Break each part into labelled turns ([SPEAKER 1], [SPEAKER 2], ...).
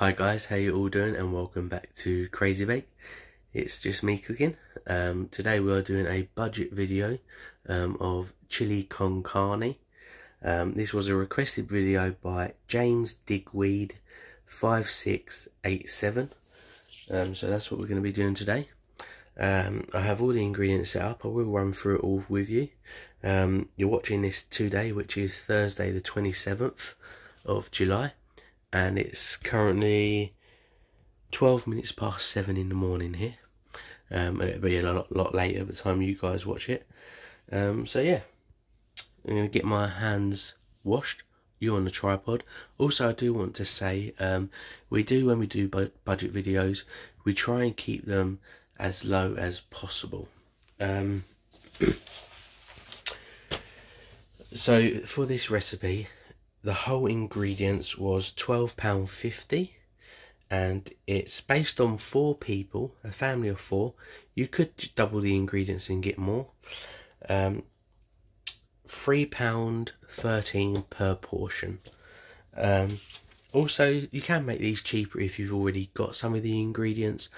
[SPEAKER 1] Hi guys, how you all doing and welcome back to Crazy Bake. It's just me cooking. Um, today we are doing a budget video um, of chili con carne. Um, this was a requested video by James Digweed 5687. Um, so that's what we're going to be doing today. Um, I have all the ingredients set up. I will run through it all with you. Um, you're watching this today, which is Thursday the 27th of July and it's currently 12 minutes past 7 in the morning here. Um, it'll be a lot, lot later by the time you guys watch it. Um, so yeah, I'm going to get my hands washed. You on the tripod. Also, I do want to say, um, we do when we do bu budget videos, we try and keep them as low as possible. Um, so for this recipe, the whole ingredients was £12.50 and it's based on four people, a family of four. You could double the ingredients and get more. Um, £3.13 per portion. Um, also, you can make these cheaper if you've already got some of the ingredients.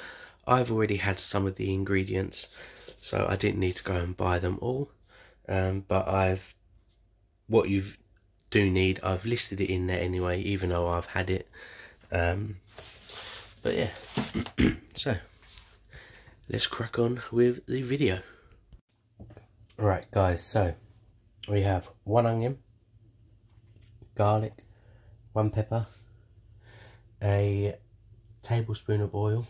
[SPEAKER 1] I've already had some of the ingredients, so I didn't need to go and buy them all. Um, but I've what you've do need. I've listed it in there anyway, even though I've had it. Um, but yeah, so let's crack on with the video. Right, guys, so we have one onion, garlic, one pepper, a tablespoon of oil.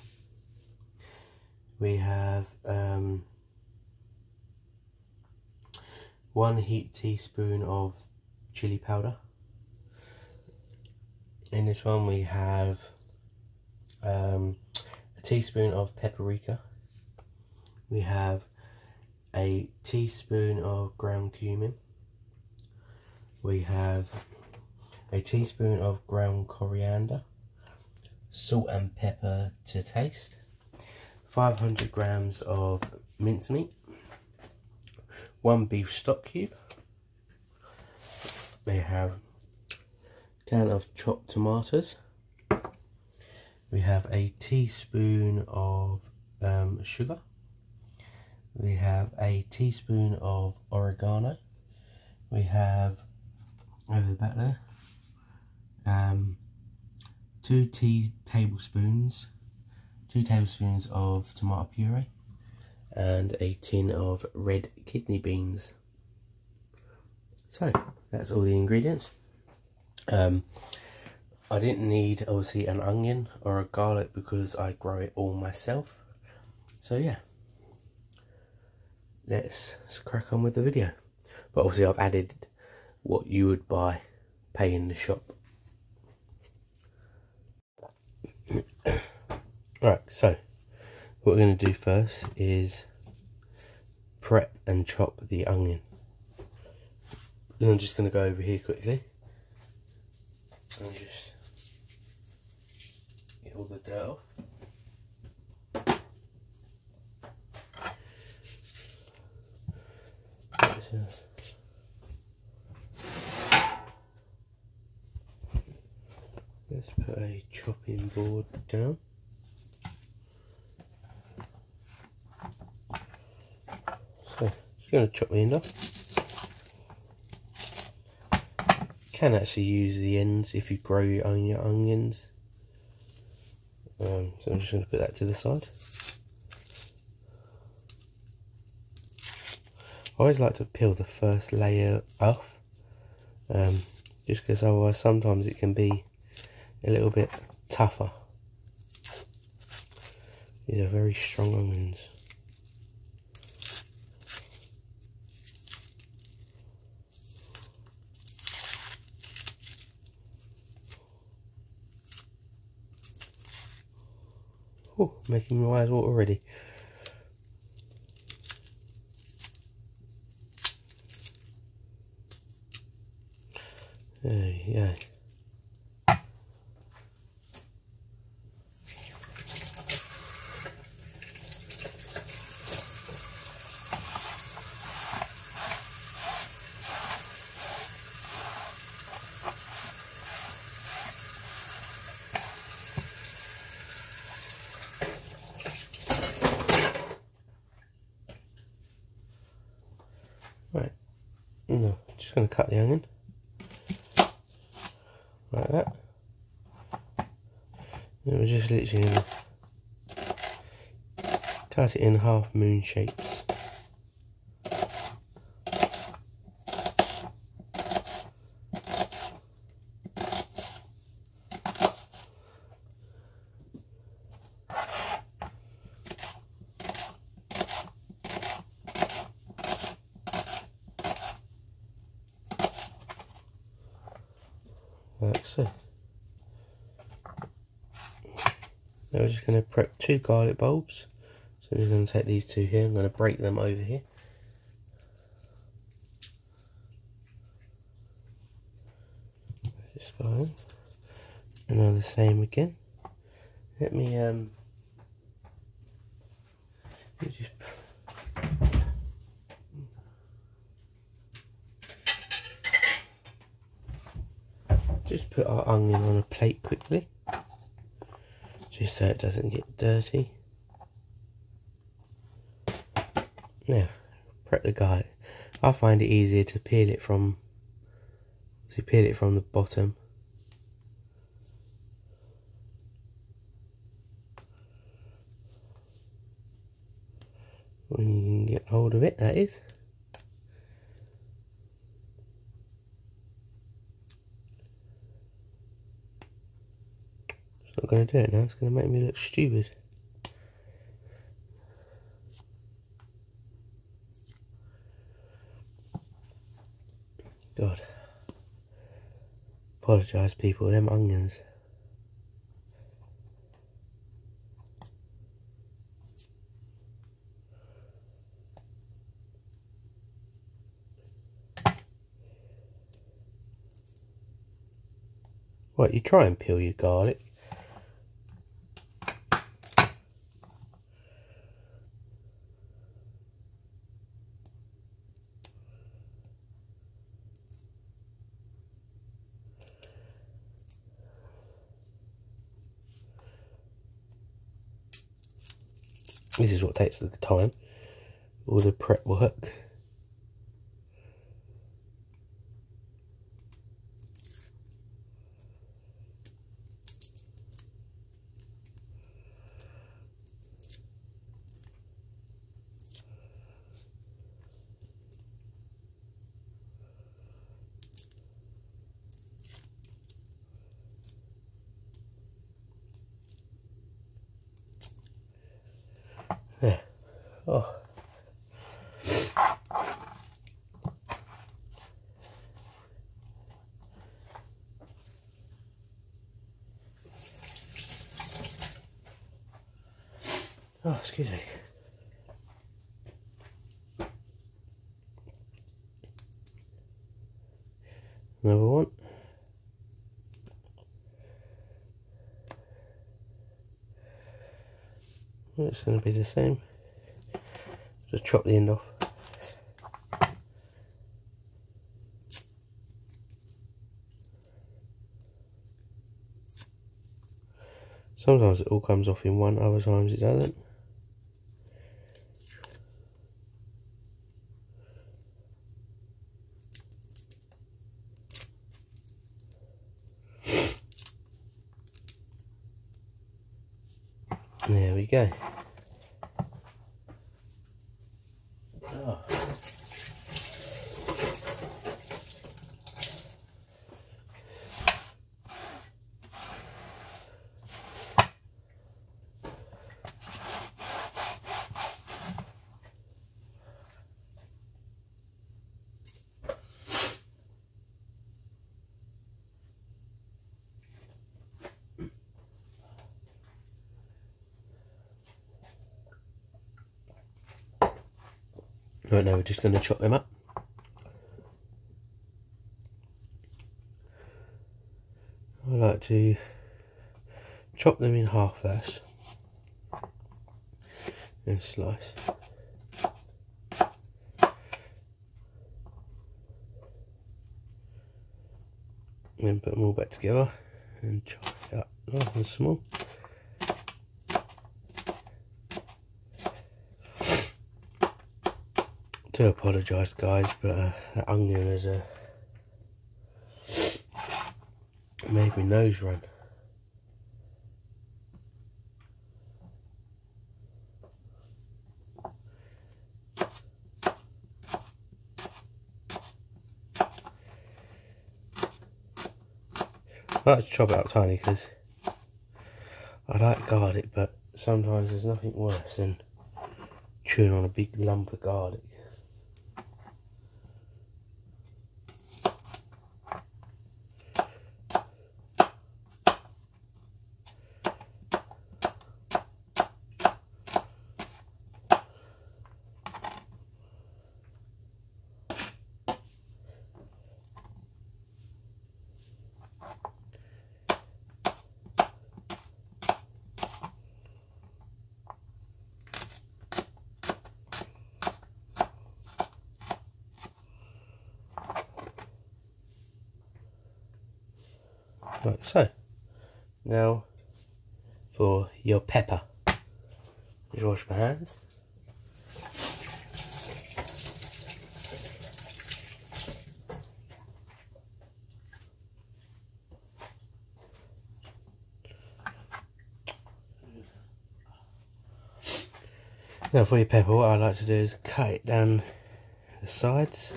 [SPEAKER 1] We have um, one heaped teaspoon of chili powder. In this one we have um, a teaspoon of paprika. We have a teaspoon of ground cumin. We have a teaspoon of ground coriander, salt and pepper to taste, 500 grams of mincemeat, one beef stock cube, they have can of chopped tomatoes. We have a teaspoon of um, sugar. We have a teaspoon of oregano. We have over the back there um, two tea tablespoons, two tablespoons of tomato puree, and a tin of red kidney beans. So that's all the ingredients. Um, I didn't need obviously an onion or a garlic because I grow it all myself. So yeah, let's, crack on with the video. But obviously I've added what you would buy, pay in the shop. right, so what we're going to do first is prep and chop the onion. Then I'm just going to go over here quickly and just get all the dirt off. Let's put a chopping board down. So, just going to chop the end off. Can actually use the ends if you grow your own your onions. Um, so I'm just going to put that to the side. I always like to peel the first layer off, um, just because otherwise sometimes it can be a little bit tougher. These are very strong onions. Oh, making my eyes water already. There you go. just going to cut the onion like that. And we're just literally cut it in half moon shapes. So. Now we're just going to prep two garlic bulbs. So I'm just going to take these two here, I'm going to break them over here. This guy and now the same again. Let me um let me just just put our onion on a plate quickly. Just so it doesn't get dirty. Now prep the garlic. I find it easier to peel it from to peel it from the bottom. When you can get hold of it that is going to do it now, it's going to make me look stupid. God. Apologise people, them onions. Right, you try and peel your garlic. Is what takes the time. All the prep work. There. Oh. Oh, excuse me. Another one. It's going to be the same. Just chop the end off. Sometimes it all comes off in one, other times it doesn't. There we go. Right now we're just going to chop them up. I like to chop them in half first and slice. Then put them all back together and chop it up nice and small. do apologise guys, but uh, that onion has uh, made my nose run. I like to chop it up tiny because I like garlic, but sometimes there's nothing worse than chewing on a big lump of garlic. Pepper. Just wash my hands. Now for your pepper, what I like to do is cut it down the sides.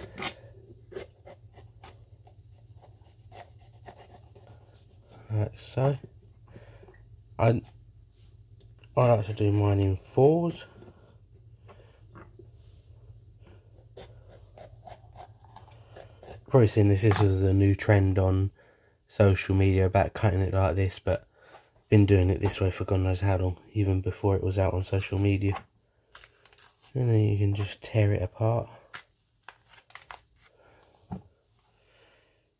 [SPEAKER 1] like so. I I like to do mine in fours. Probably seen this, this is a new trend on social media about cutting it like this, but been doing it this way for God knows how long, even before it was out on social media. And then you can just tear it apart.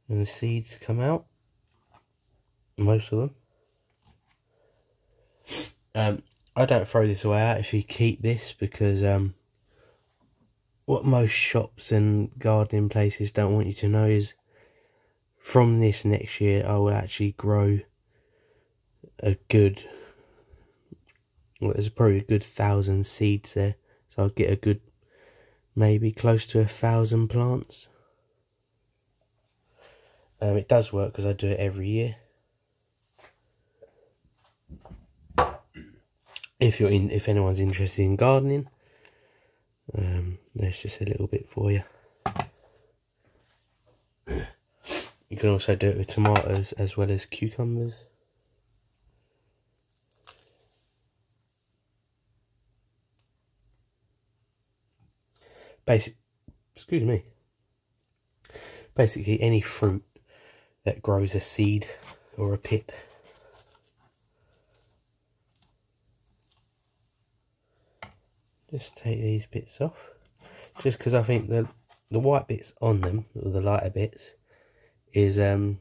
[SPEAKER 1] And the seeds come out most of them. Um, I don't throw this away. I actually keep this because um, what most shops and gardening places don't want you to know is from this next year I will actually grow a good well, there's probably a good thousand seeds there. So I'll get a good maybe close to a thousand plants. Um, it does work because I do it every year if you're in if anyone's interested in gardening um, there's just a little bit for you. You can also do it with tomatoes as well as cucumbers. Basic excuse me. Basically any fruit that grows a seed or a pip just take these bits off. Just because I think the the white bits on them or the lighter bits is um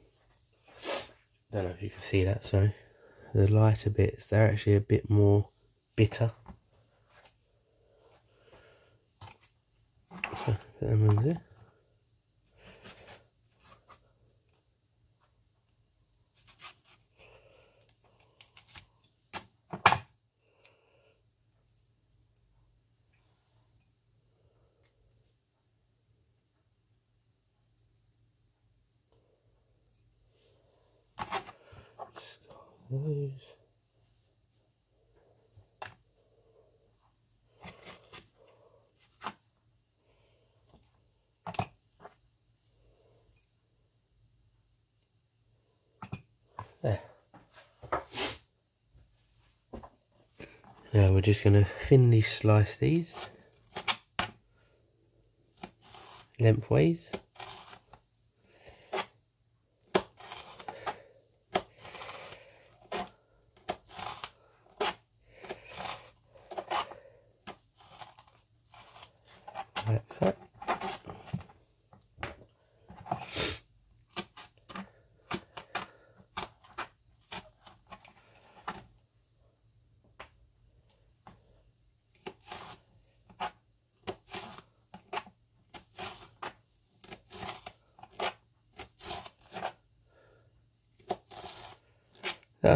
[SPEAKER 1] don't know if you can see that sorry. The lighter bits they're actually a bit more bitter. So put them in there those. There. Now we're just going to thinly slice these lengthways.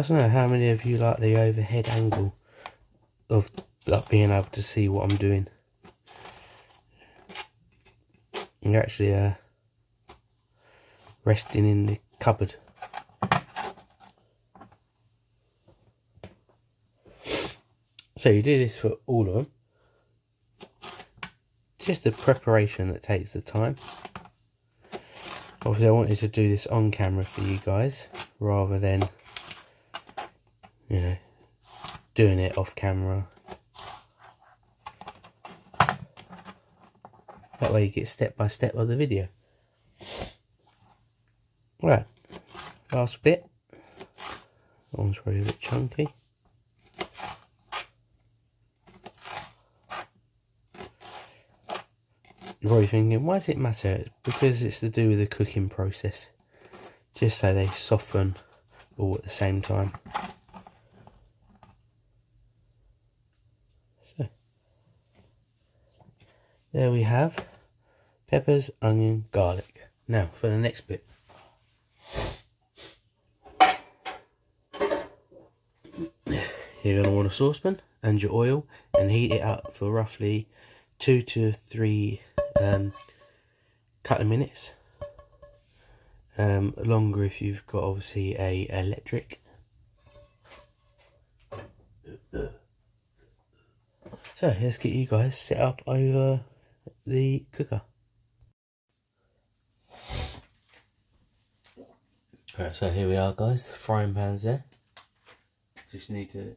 [SPEAKER 1] don't know how many of you like the overhead angle of like, being able to see what I'm doing. You're actually uh, resting in the cupboard. So you do this for all of them. Just the preparation that takes the time. Obviously I wanted to do this on camera for you guys rather than doing it off camera. That way you get step by step of the video. Right last bit. That one's probably a bit chunky. You're probably thinking why does it matter? Because it's to do with the cooking process. Just so they soften all at the same time There we have peppers, onion, garlic. Now for the next bit. You're going to want a saucepan and your oil and heat it up for roughly two to three um, couple of minutes. Um, longer if you've got obviously a electric so let's get you guys set up over the cooker. Alright, so here we are guys, the frying pan's there. Just need to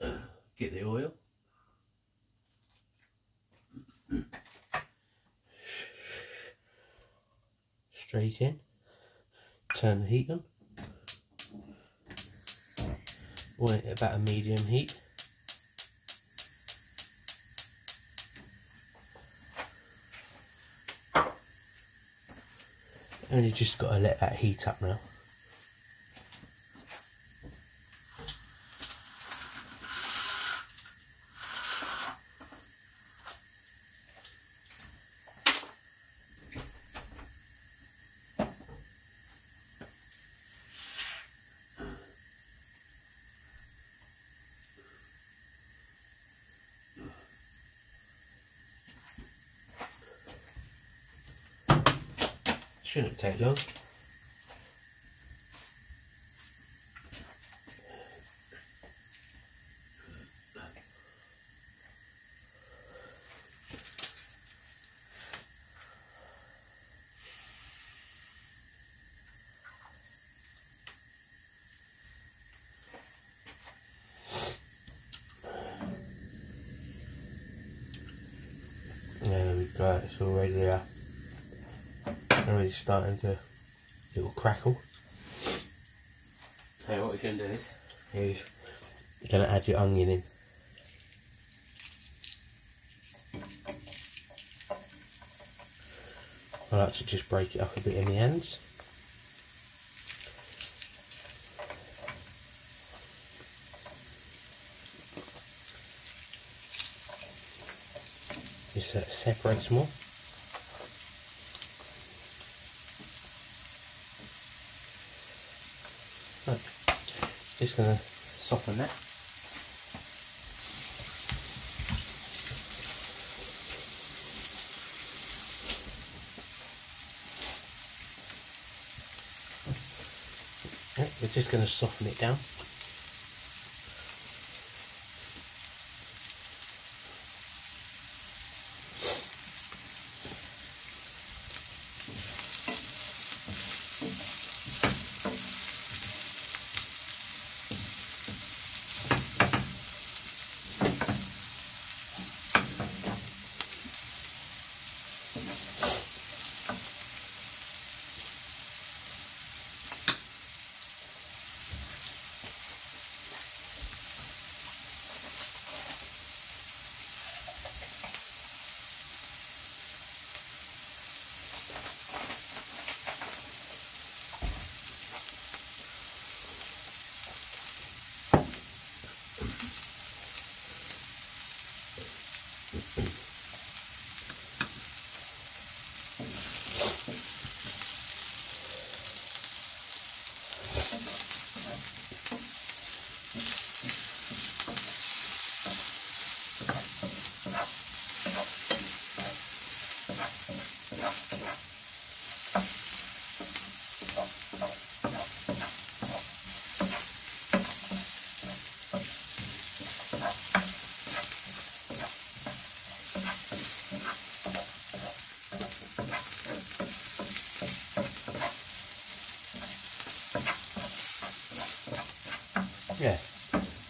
[SPEAKER 1] get the oil. Straight in. Turn the heat on. Want it about a medium heat. And you just got to let that heat up now. Take long. There we go, it's already there already starting to little crackle. So what we're going to do is, is you're going to add your onion in. I like to just break it up a bit in the ends. Just so it separates more. Just going to soften that. we're just going to soften it down.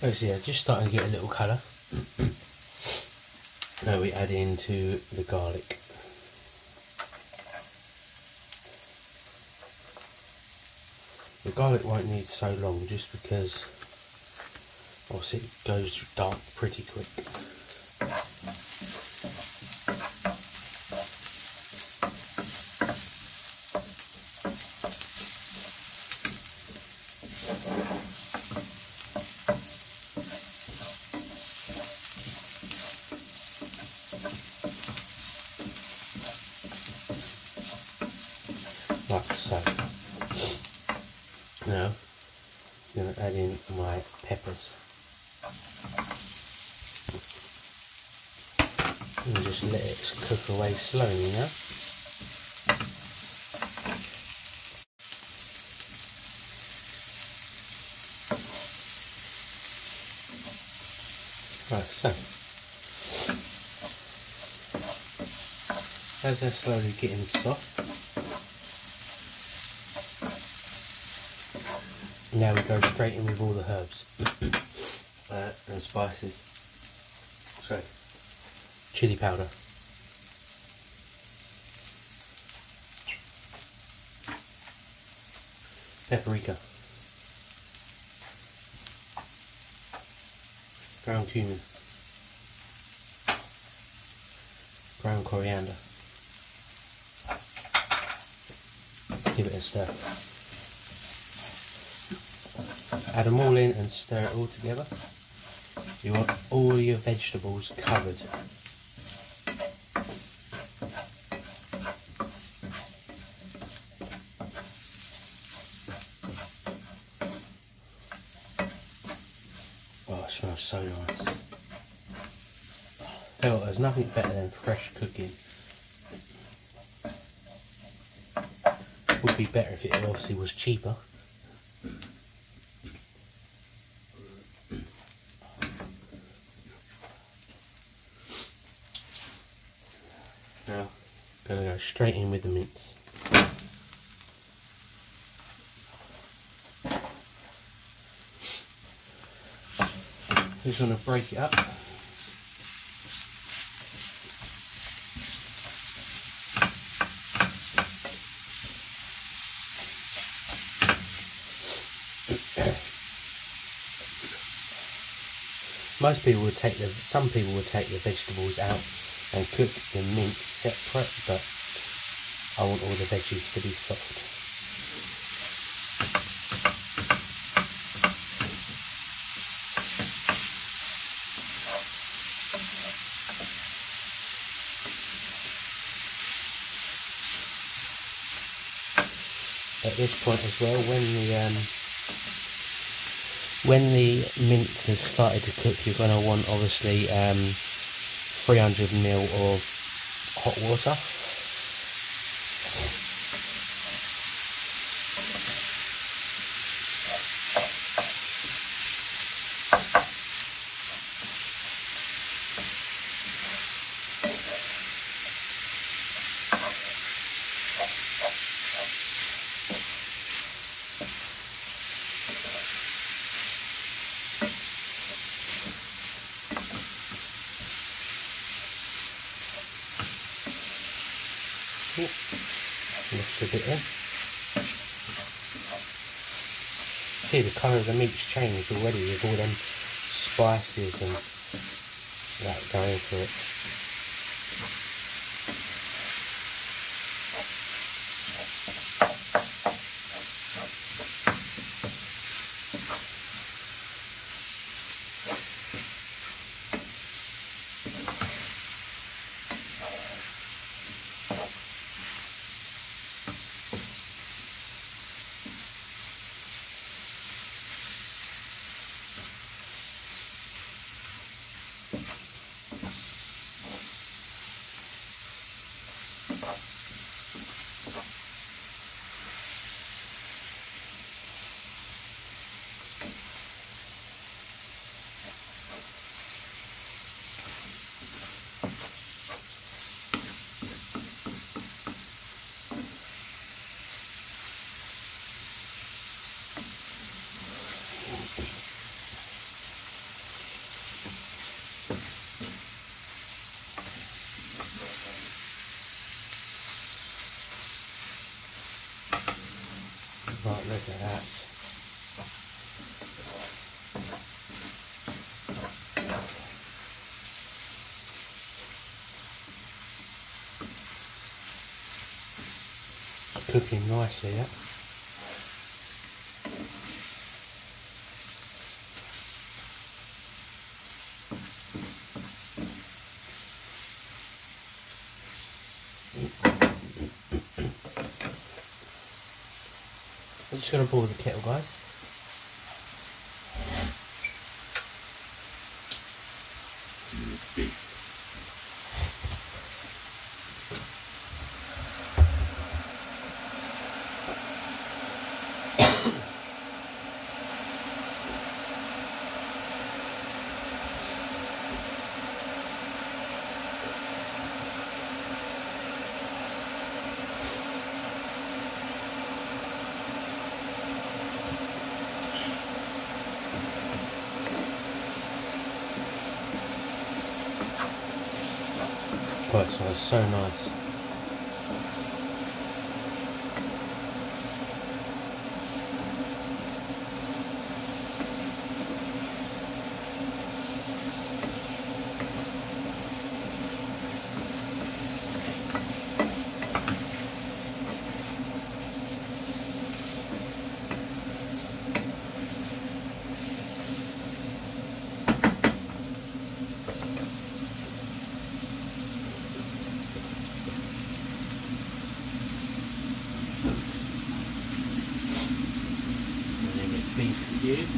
[SPEAKER 1] Oh, so yeah, just starting to get a little colour. now we add into the garlic. The garlic won't need so long just because obviously it goes dark pretty quick. like so. Now, I'm going to add in my peppers. And just let it cook away slowly now. Right, so as they're slowly getting soft, Now we go straight in with all the herbs uh, and spices. So, chili powder. Paprika. Ground cumin. Ground coriander. Give it a stir. Add them all in and stir it all together. You want all your vegetables covered. Oh, it smells so nice. Oh, there's nothing better than fresh cooking. Would be better if it obviously was cheaper. Now, gonna go straight in with the mince. Just gonna break it up. Most people would take the, some people would take the vegetables out and cook the meat separate, but I want all the veggies to be soft. At this point as well, when the um, when the mince has started to cook, you're going to want obviously um, 300 ml of hot water. Mix a bit in. See the colour of the meat's changed already with all them spices and that going for it. Cooking nicely, yeah. I'm just going to boil the kettle, guys. Oh, it smells so nice. And then get beef cube.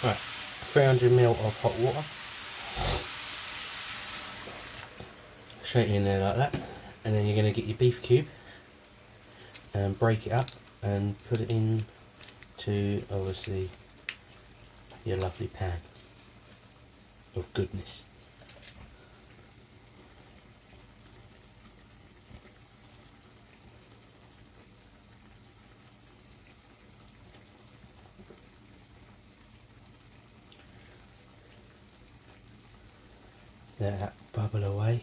[SPEAKER 1] Right, 300 ml of hot water. Straight in there like that, and then you're going to get your beef cube and break it up and put it in to obviously your lovely pan of goodness. Let that bubble away.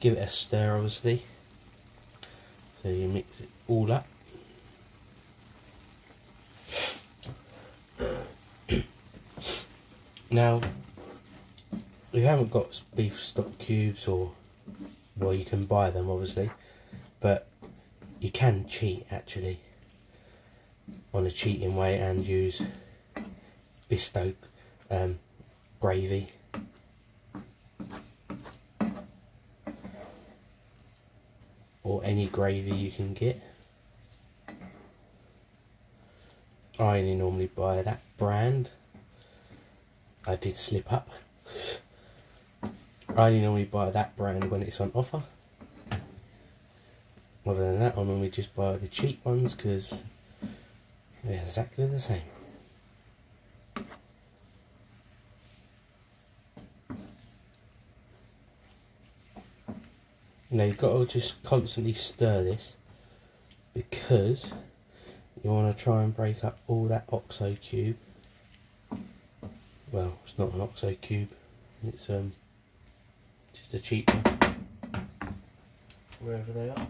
[SPEAKER 1] Give it a stir obviously. So you mix it all up. now, we haven't got beef stock cubes or, well, you can buy them obviously, but you can cheat actually on a cheating way and use Bisto um, gravy. Any gravy you can get. I only normally buy that brand. I did slip up. I only normally buy that brand when it's on offer. Other than that, I normally just buy the cheap ones because they're exactly the same. Now you've got to just constantly stir this because you want to try and break up all that oxo cube. Well, it's not an oxo cube, it's um just a cheap one. Wherever they are.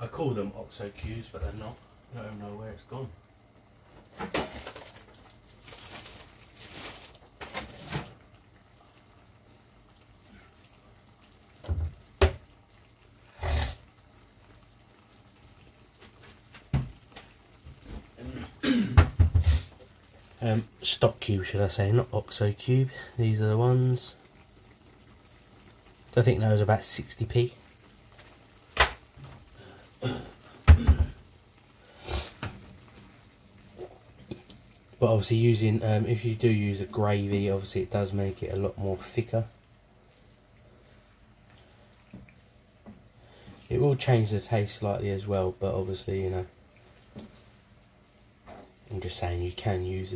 [SPEAKER 1] I call them oxo cubes, but they're not. I don't know where it's gone. um, stock cube, should I say, not Oxo cube. These are the ones. I think those are about 60p. but obviously using um, if you do use a gravy obviously it does make it a lot more thicker it will change the taste slightly as well but obviously you know I'm just saying you can use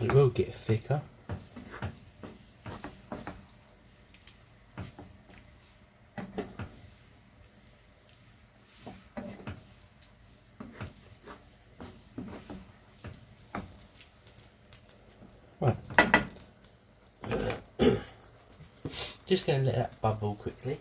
[SPEAKER 1] It will get thicker. Right. Just going to let that bubble quickly.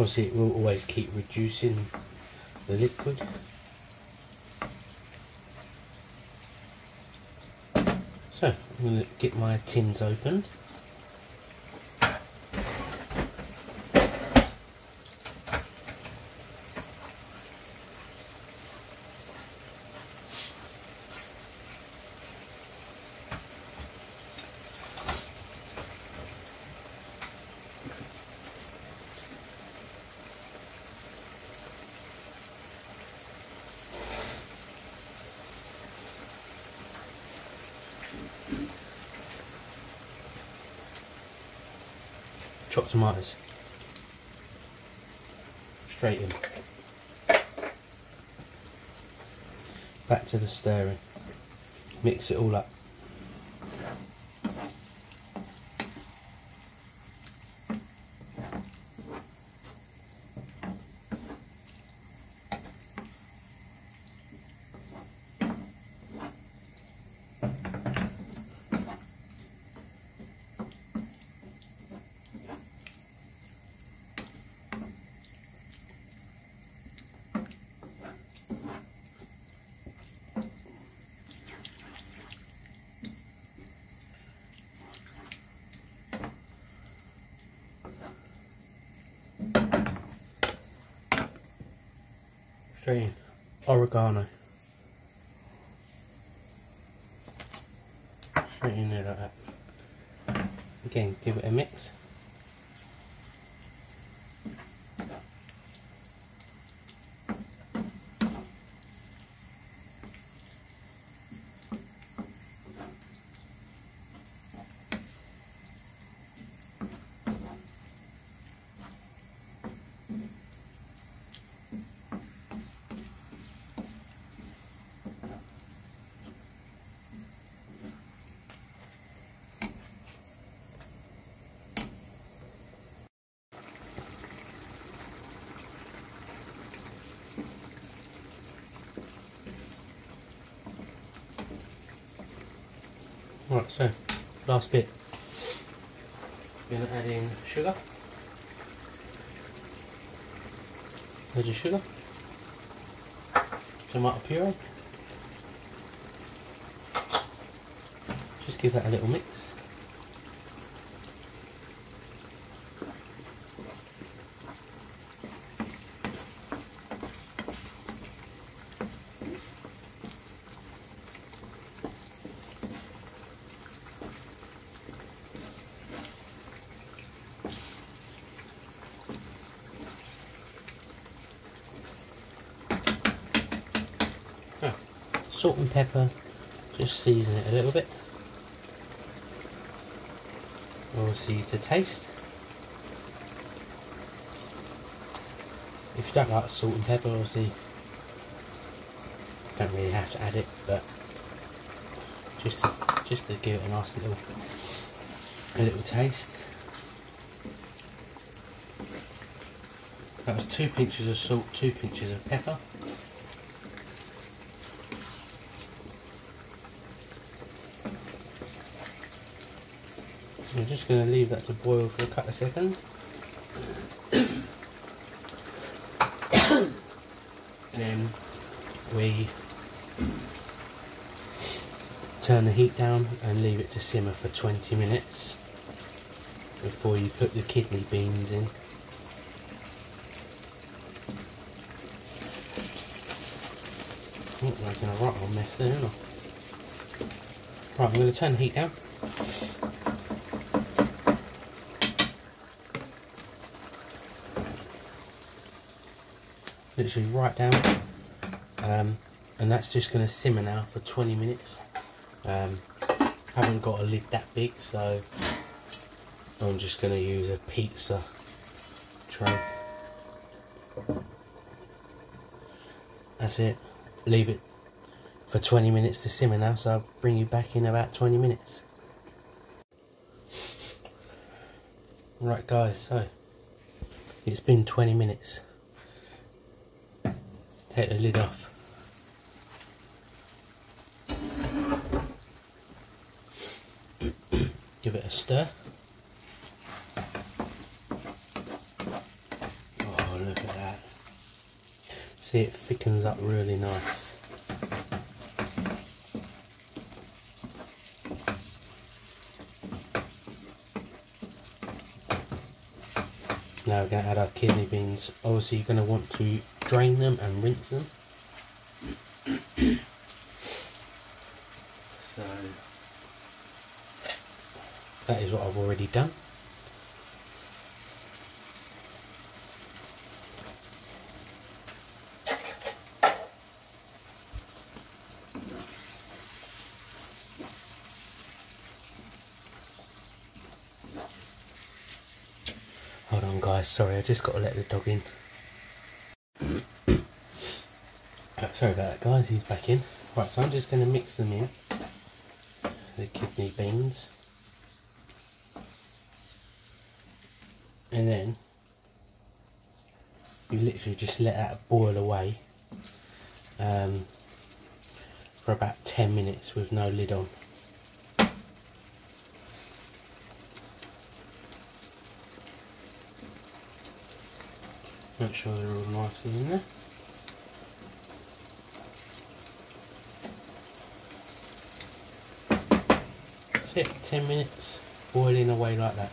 [SPEAKER 1] Obviously it will always keep reducing the liquid. So I'm going to get my tins opened. chopped tomatoes. Straight in. Back to the stirring. Mix it all up. straight in. Oregano. Right, so last bit. Gonna add in sugar. There's your sugar. Tomato puree. Just give that a little mix. salt and pepper, just season it a little bit. Obviously to taste. If you don't like salt and pepper, obviously don't really have to add it, but just to, just to give it a nice little a little taste. That was two pinches of salt, two pinches of pepper. I'm just going to leave that to boil for a couple of seconds. and then we turn the heat down and leave it to simmer for 20 minutes before you put the kidney beans in. Oh, making a right old mess there, Right, I'm going to turn the heat down. Literally right down. Um, and that's just going to simmer now for 20 minutes. Um, haven't got a lid that big so I'm just going to use a pizza tray. That's it. Leave it for 20 minutes to simmer now so I'll bring you back in about 20 minutes. Right guys so it's been 20 minutes take the lid off. Give it a stir. Oh, look at that. See, it thickens up really nice. Now we're going to add our kidney beans. Obviously you're going to want to drain them and rinse them. so that is what I've already done. Hold on guys, sorry I just got to let the dog in. Sorry about that guys, he's back in. Right, so I'm just going to mix them in, the kidney beans. And then you literally just let that boil away um, for about 10 minutes with no lid on. Make sure they're all nice and in there. That's it, 10 minutes boiling away like that.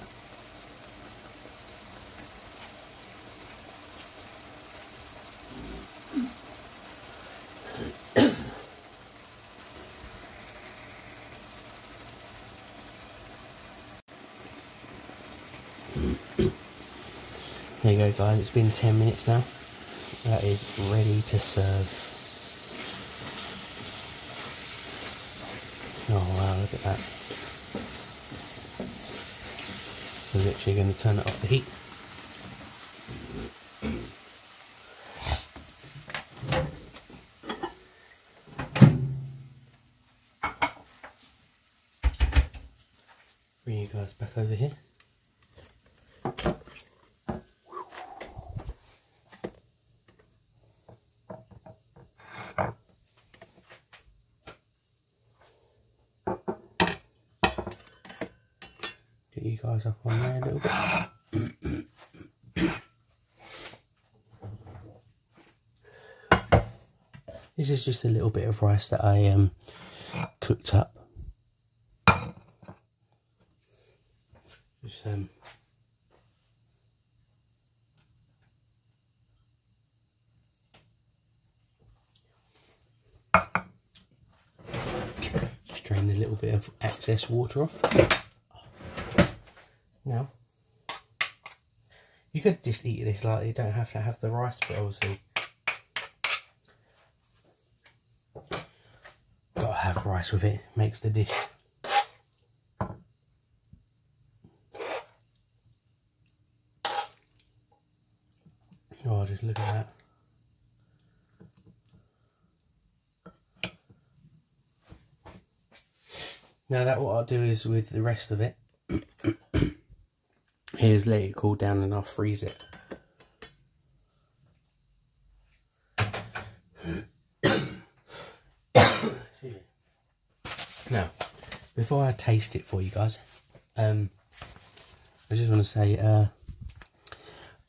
[SPEAKER 1] there you go guys, it's been 10 minutes now. That is ready to serve. Oh wow, look at that. We're going to turn it off the heat. Bring you guys back over here. Get you guys up on there a little bit. This is just a little bit of rice that I um, cooked up. Just um, Just drain a little bit of excess water off. Now, you could just eat this like you don't have to have the rice, but obviously, gotta have rice with it, makes the dish. Oh, just look at that. Now that what I'll do is with the rest of it is let it cool down and I'll freeze it. now, before I taste it for you guys, um, I just want to say uh,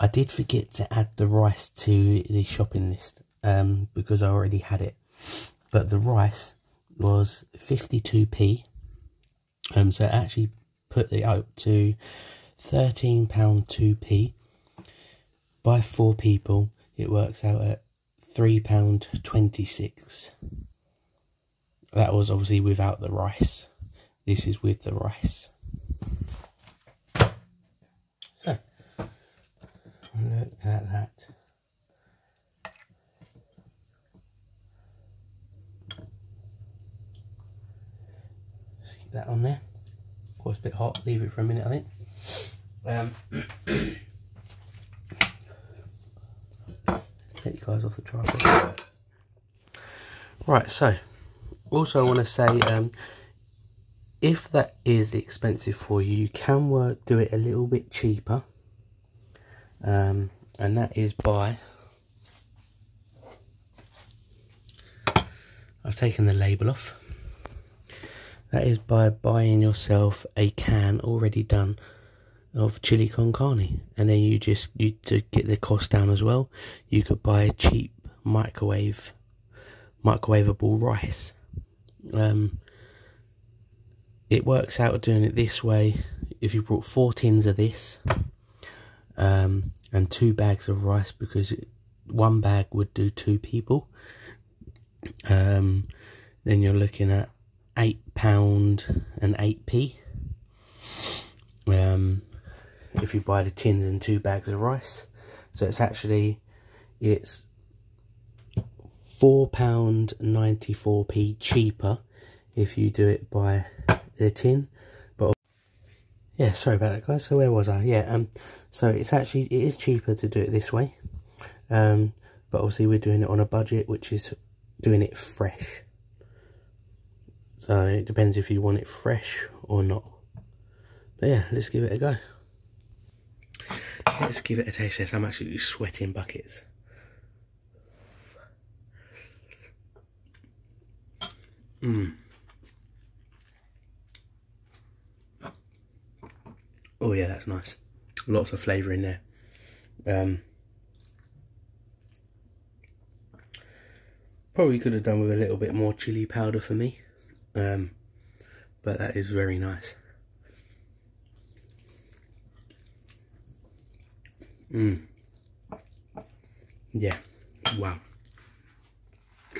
[SPEAKER 1] I did forget to add the rice to the shopping list um, because I already had it. But the rice was 52p um, so it actually put it up to £13 2p. By four people, it works out at £3.26. That was obviously without the rice. This is with the rice. So, look at that. Just keep that on there. Of course, a bit hot. Leave it for a minute, I think. Um, take you guys off the tripod. Right, so also I want to say, um, if that is expensive for you, you can work do it a little bit cheaper, um, and that is by. I've taken the label off. That is by buying yourself a can already done of chili con carne, and then you just you to get the cost down as well. You could buy a cheap microwave, microwavable rice. Um, it works out doing it this way. If you brought four tins of this, um, and two bags of rice, because it, one bag would do two people. Um, then you're looking at eight pound and eight p. Um, if you buy the tins and two bags of rice, so it's actually it's four pound ninety four p cheaper if you do it by the tin. But yeah, sorry about that, guys. So where was I? Yeah, um, so it's actually it is cheaper to do it this way. Um, but obviously we're doing it on a budget, which is doing it fresh. So it depends if you want it fresh or not. But yeah, let's give it a go. Let's give it a taste test. I'm actually sweating buckets. Mmm. Oh yeah, that's nice. Lots of flavour in there. Um, probably could have done with a little bit more chili powder for me. Um, but that is very nice. Mmm. Yeah. Wow.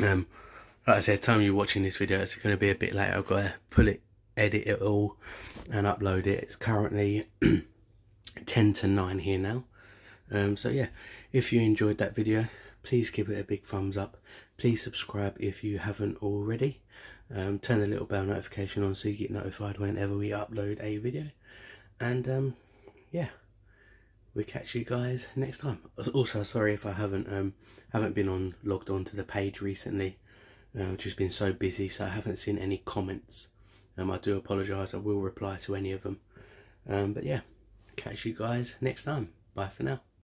[SPEAKER 1] Um, like I said, time you're watching this video, it's going to be a bit late. I've got to pull it, edit it all, and upload it. It's currently 10 to 9 here now. Um, so yeah, if you enjoyed that video, please give it a big thumbs up. Please subscribe if you haven't already. Um, turn the little bell notification on so you get notified whenever we upload a video. And um, yeah, we'll catch you guys next time. Also, sorry if I haven't um, haven't been on logged on to the page recently. Uh, just been so busy, so I haven't seen any comments. Um, I do apologise. I will reply to any of them. Um, but yeah, catch you guys next time. Bye for now.